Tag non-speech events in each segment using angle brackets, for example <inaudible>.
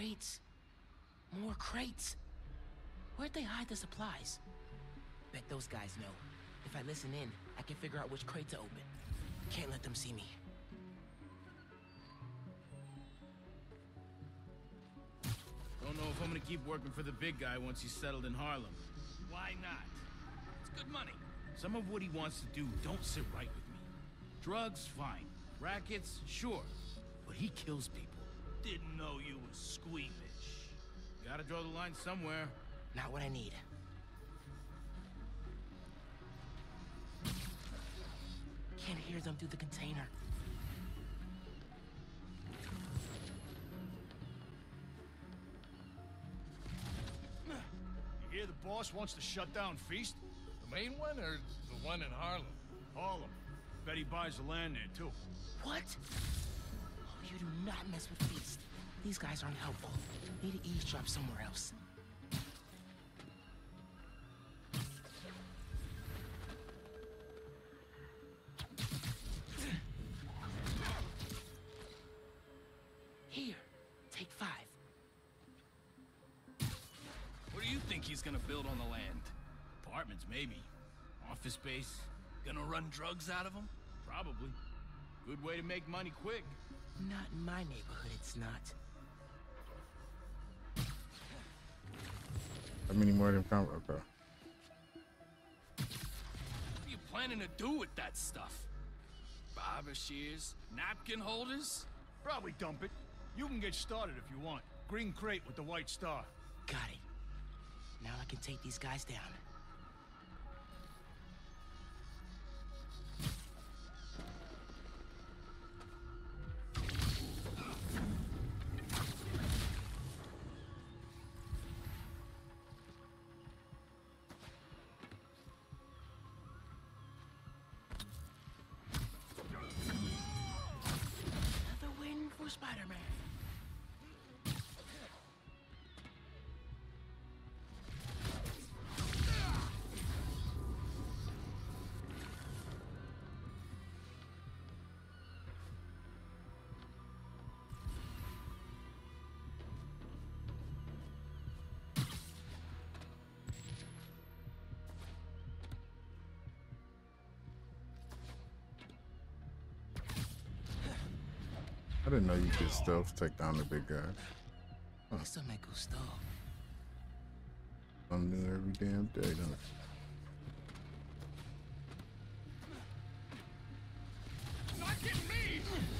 Crates. More crates. Where'd they hide the supplies? Bet those guys know. If I listen in, I can figure out which crate to open. Can't let them see me. Don't know if I'm gonna keep working for the big guy once he's settled in Harlem. Why not? It's good money. Some of what he wants to do don't sit right with me. Drugs, fine. Rackets, sure. But he kills people. Didn't know you was squeamish. Gotta draw the line somewhere. Not what I need. Can't hear them through the container. You hear the boss wants to shut down Feast? The main one or the one in Harlem? Harlem. Bet he buys the land there, too. What? You do not mess with Feast. These guys aren't helpful. Need to eavesdrop somewhere else. Here, take five. What do you think he's gonna build on the land? Apartments, maybe. Office space. Gonna run drugs out of them? Probably. Good way to make money quick. Not in my neighborhood, it's not. How many more of them come? Okay. What are you planning to do with that stuff? Barber shears? Napkin holders? Probably dump it. You can get started if you want. Green crate with the white star. Got it. Now I can take these guys down. I didn't know you could stealth take down the big guy. Eso me gustó. I'm new every damn day, don't Not getting me!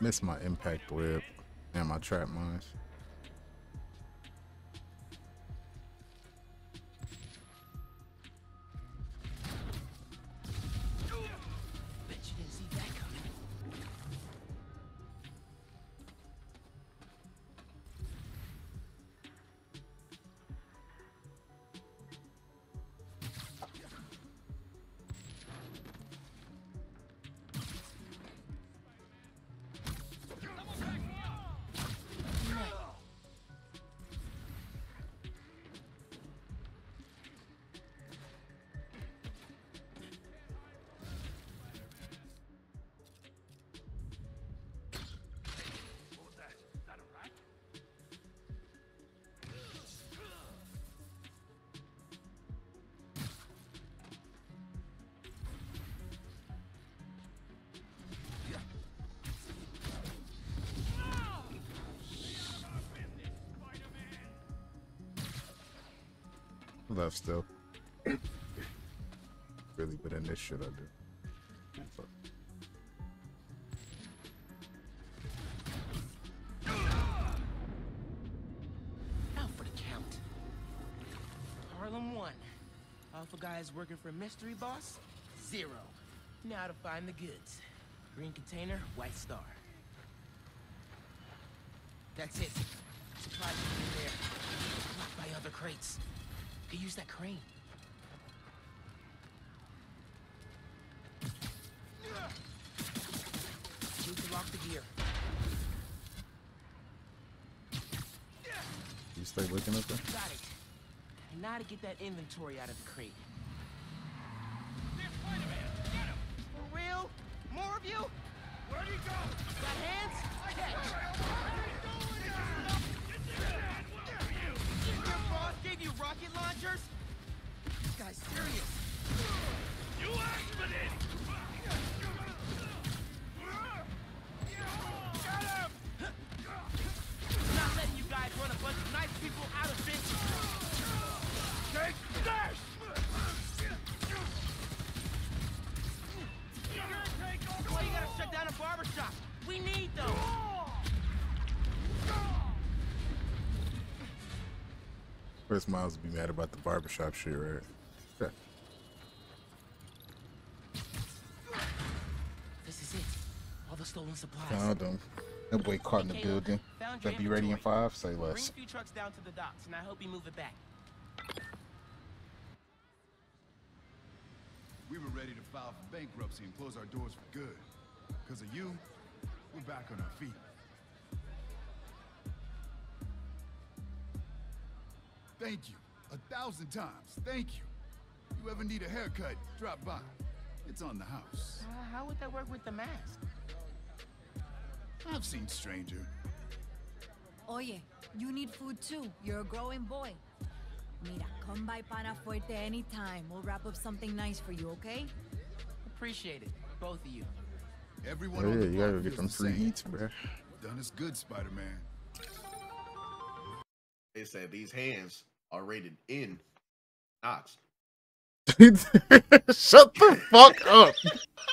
Miss my impact web and my trap mines. Left still. really, but in this shit I do. Fuck. For the count. Harlem 1. Alpha guys working for mystery boss? Zero. Now to find the goods. Green container, white star. That's it. Supplies are there. By other crates. Could use that crane. Need to lock the gear. You stay looking at there? Got it. And now to get that inventory out of the crate. For real? More of you? Where'd he go? Got hands? Catch. Where's Miles would be mad about the barbershop shit, right? Yeah. This is it. All the stolen supplies. Found him. That boy caught in the building. found your That be ready in five? Say less. Bring a few trucks down to the docks, and I hope you move it back. We were ready to file for bankruptcy and close our doors for good. Because of you, we're back on our feet. Thank you. A thousand times. Thank you. You ever need a haircut, drop by. It's on the house. Uh, how would that work with the mask? I've seen stranger. Oye, you need food too. You're a growing boy. Mira, come by Pana Fuerte anytime. We'll wrap up something nice for you, okay? Appreciate it, both of you. Everyone Oh on yeah, the you gotta get some them the free eats, bruh. Done us good, Spider-Man. They said these hands are rated in knots. <laughs> Shut the fuck up. <laughs>